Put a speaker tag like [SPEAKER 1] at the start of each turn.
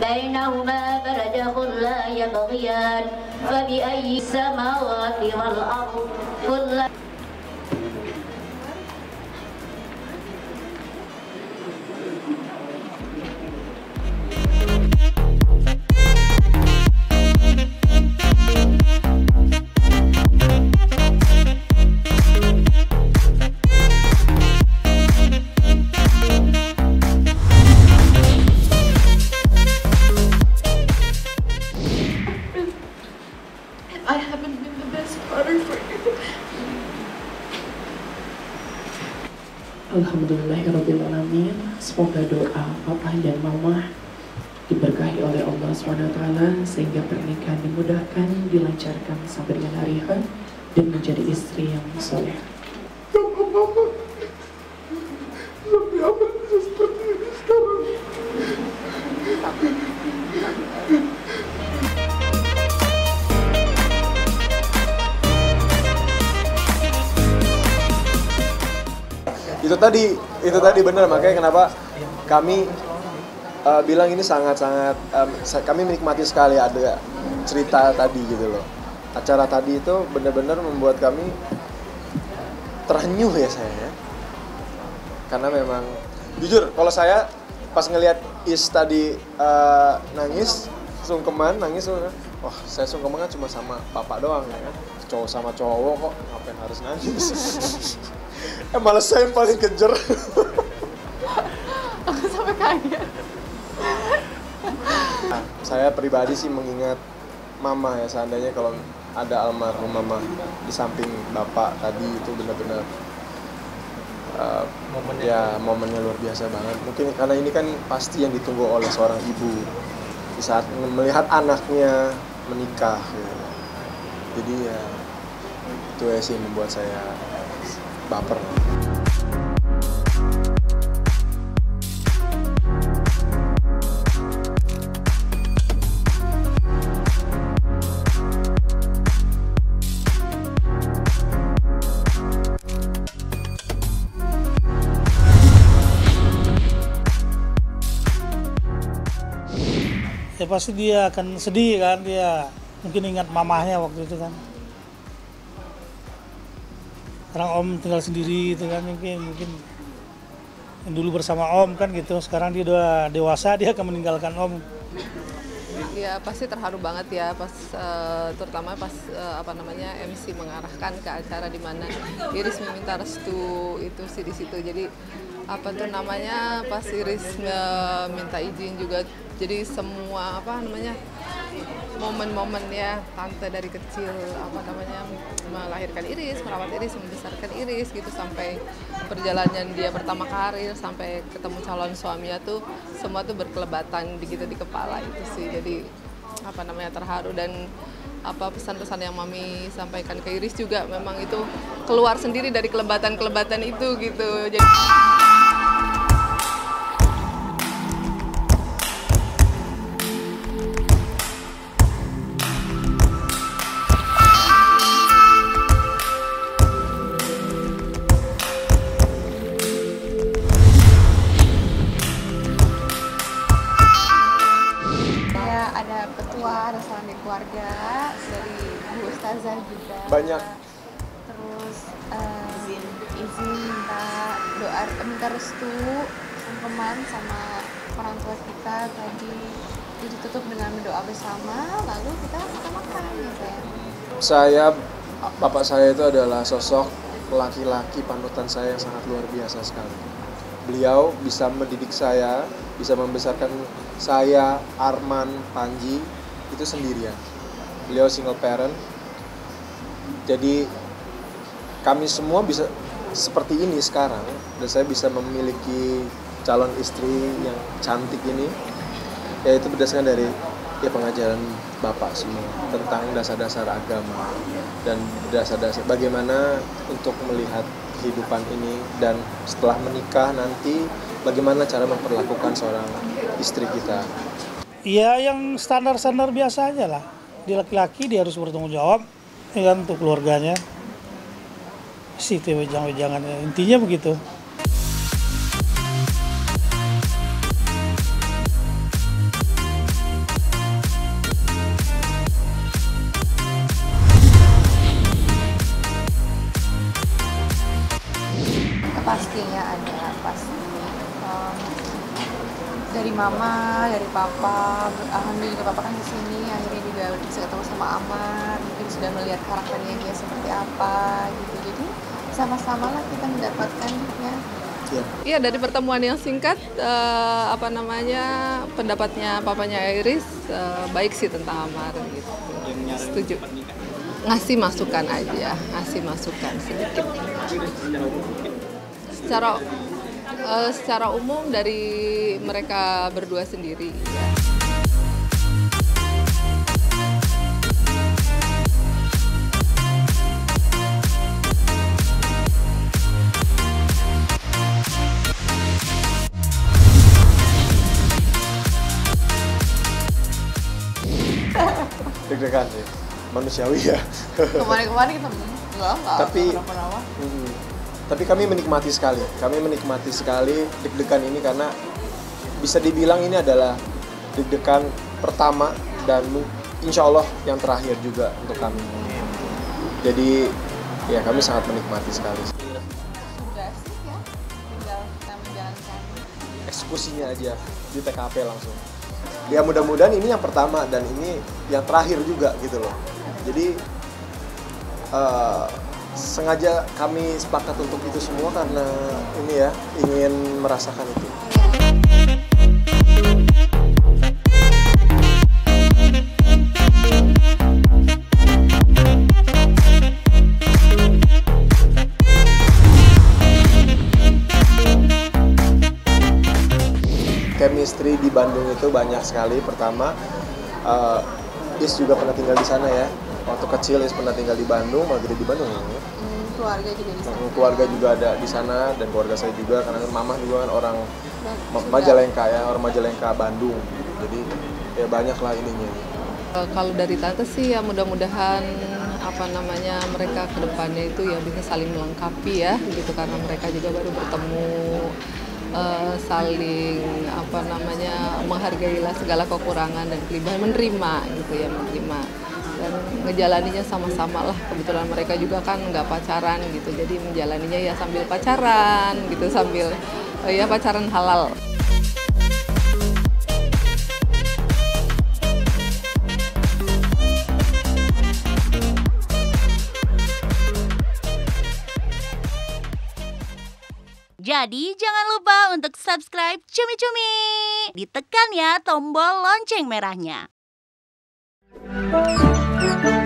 [SPEAKER 1] بينهما برزخ لا يبغيان. فبأي سماوات والأرض كل
[SPEAKER 2] Alhamdulillahirrahmanirrahim Semoga doa papa dan mama diberkahi oleh Allah SWT sehingga pernikahan dimudahkan, dilancarkan sampai dengan hari dan menjadi istri yang soleh.
[SPEAKER 3] Itu tadi itu tadi benar makanya kenapa kami uh, bilang ini sangat-sangat um, kami menikmati sekali ada cerita tadi gitu loh. Acara tadi itu benar-benar membuat kami terenyuh ya saya. Ya. karena memang jujur kalau saya pas ngelihat Is tadi uh, nangis sungkeman nangis wah saya sungkeman kan cuma sama papa doang ya kan? Cowok sama cowok kok ngapain harus nangis? Eh malah saya yang paling kejer.
[SPEAKER 4] Aku sampai kaget.
[SPEAKER 3] Nah, saya pribadi sih mengingat mama ya seandainya kalau ada almarhum mama di samping bapak tadi itu benar-benar uh, ya momennya luar biasa banget. Mungkin karena ini kan pasti yang ditunggu oleh seorang ibu. Di saat melihat anaknya menikah gitu. jadi ya itu ya sih yang membuat saya baper
[SPEAKER 5] pasti dia akan sedih kan dia mungkin ingat mamahnya waktu itu kan. Sekarang om tinggal sendiri itu kan mungkin mungkin yang dulu bersama om kan gitu. Sekarang dia udah dewasa dia akan meninggalkan om.
[SPEAKER 4] Ya pasti terharu banget ya pas eh, terutama pas eh, apa namanya MC mengarahkan ke acara di mana Iris meminta restu itu sih di situ. Jadi apa tuh namanya? Pas Iris minta izin juga. Jadi semua apa namanya momen-momen ya tante dari kecil apa namanya melahirkan Iris, merawat Iris, membesarkan Iris gitu sampai perjalanan dia pertama karir sampai ketemu calon suaminya tuh semua tuh berkelebatan begitu di kepala itu sih. Jadi apa namanya terharu. Dan apa pesan-pesan yang mami sampaikan ke Iris juga memang itu keluar sendiri dari kelebatan-kelebatan itu gitu. Jadi
[SPEAKER 6] keluarga, dari Bu Ustazah juga.
[SPEAKER 3] banyak
[SPEAKER 6] Terus eh, izin minta doa, minta restu sungkeman sama orang tua kita tadi ditutup dengan doa bersama, lalu kita makan-makan ya sayang.
[SPEAKER 3] saya bapak saya itu adalah sosok laki-laki panutan saya yang sangat luar biasa sekali. Beliau bisa mendidik saya, bisa membesarkan saya, Arman, Panji itu sendirian. Beliau single parent. Jadi kami semua bisa seperti ini sekarang dan saya bisa memiliki calon istri yang cantik ini yaitu berdasarkan dari ya pengajaran bapak semua tentang dasar-dasar agama dan dasar-dasar bagaimana untuk melihat kehidupan ini dan setelah menikah nanti bagaimana cara memperlakukan seorang istri kita
[SPEAKER 5] Ya yang standar-standar biasa aja lah. Di laki-laki dia harus bertanggung jawab, ya kan untuk keluarganya. Si itu wejangan-wejangan, ya, intinya begitu. Pastinya ada, pasti.
[SPEAKER 6] Um, dari mama dari papa alhamdulillah juga papa kan di sini akhirnya juga bisa ketemu sama Amar mungkin sudah melihat karakternya dia seperti apa gitu jadi sama-sama lah kita mendapatkan ya
[SPEAKER 3] Iya.
[SPEAKER 4] Iya dari pertemuan yang singkat eh, apa namanya pendapatnya papanya Iris eh, baik sih tentang Amar gitu. Setuju. Ngasih masukan aja, ngasih masukan sedikit. Secara eh, secara umum dari mereka berdua sendiri. ya.
[SPEAKER 3] deg-degan sih manusiawi ya
[SPEAKER 6] kemarin-kemarin kita enggak enggak
[SPEAKER 3] Tapi-
[SPEAKER 6] kenapa-napa.
[SPEAKER 3] Mm. Tapi kami menikmati sekali. Kami menikmati sekali deg-degan ini karena bisa dibilang ini adalah deg-degan pertama dan insya Allah yang terakhir juga untuk kami. Jadi ya kami sangat menikmati sekali.
[SPEAKER 6] Ya?
[SPEAKER 3] Eksekusinya aja di TKP langsung. Ya mudah-mudahan ini yang pertama dan ini yang terakhir juga gitu loh. Jadi eh, sengaja kami sepakat untuk itu semua karena ini ya ingin merasakan itu chemistry di Bandung itu banyak sekali. Pertama, eh, Is juga pernah tinggal di sana ya. Waktu kecil Is pernah tinggal di Bandung, malah gede di Bandung ya.
[SPEAKER 6] hmm, keluarga juga di sana
[SPEAKER 3] Hmm, Keluarga juga ada di sana dan keluarga saya juga karena kan mama juga kan orang Ma-
[SPEAKER 6] Sunda.
[SPEAKER 3] Majalengka ya, orang Majalengka Bandung. Jadi ya banyak lah ininya.
[SPEAKER 4] Eh, Kalau dari tante sih ya mudah-mudahan apa namanya mereka ke depannya itu ya bisa saling melengkapi ya gitu karena mereka juga baru bertemu eh, saling apa namanya menghargailah segala kekurangan dan kelebihan menerima gitu ya menerima dan ngejalaninya sama-sama lah kebetulan mereka juga kan nggak pacaran gitu jadi menjalaninya ya sambil pacaran gitu sambil eh, ya pacaran halal
[SPEAKER 7] Jadi jangan lupa untuk subscribe Cumi Cumi. Ditekan ya tombol lonceng merahnya. Música